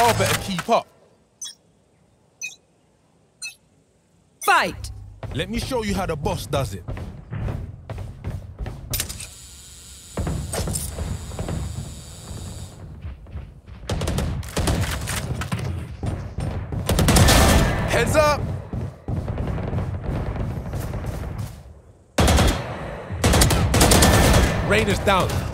Y'all better keep up. Fight! Let me show you how the boss does it. Heads up! Rain is down.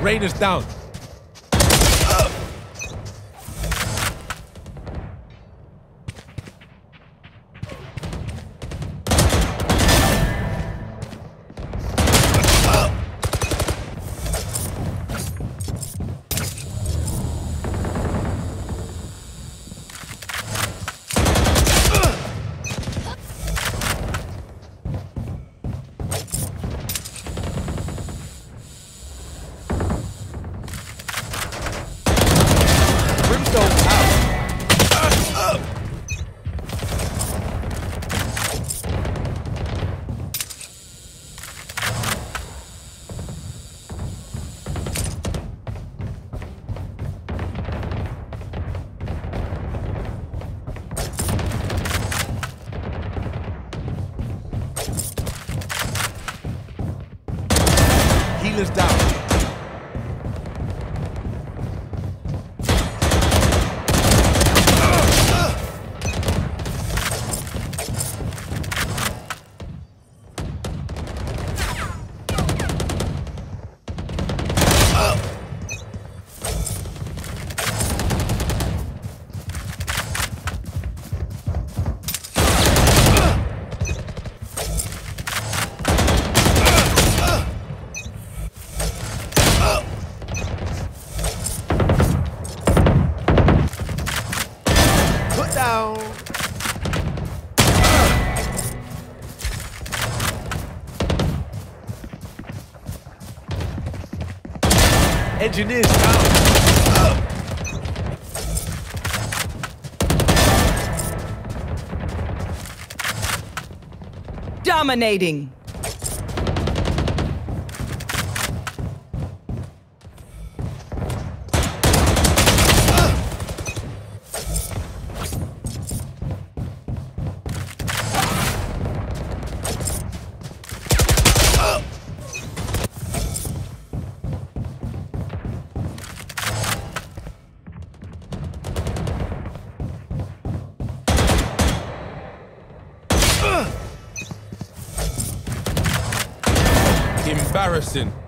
Rain is down. Put Engineers down. Dominating! Embarrassing.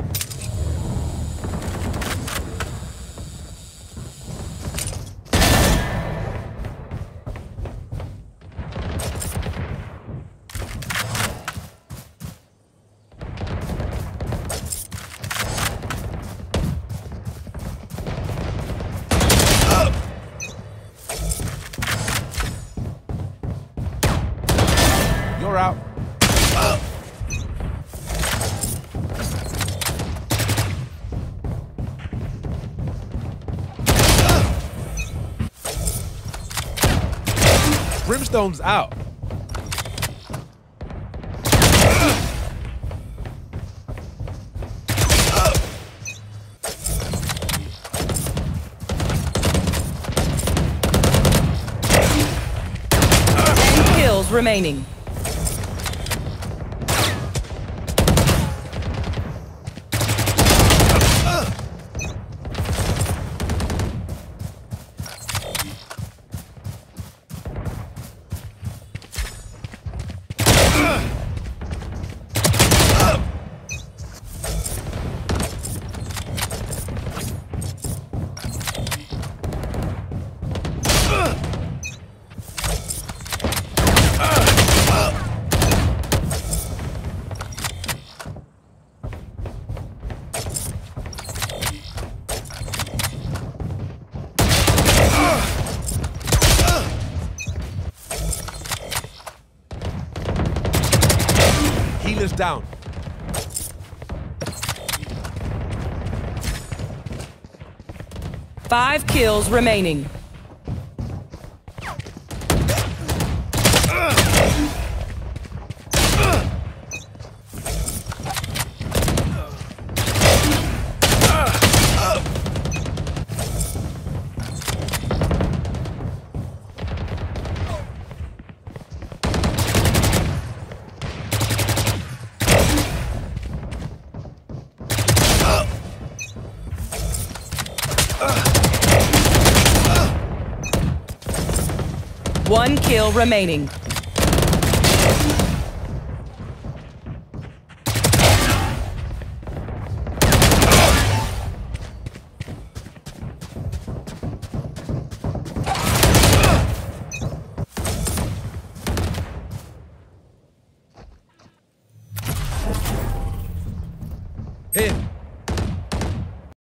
Brimstone's out. Remaining. Down. Five kills remaining. One kill remaining.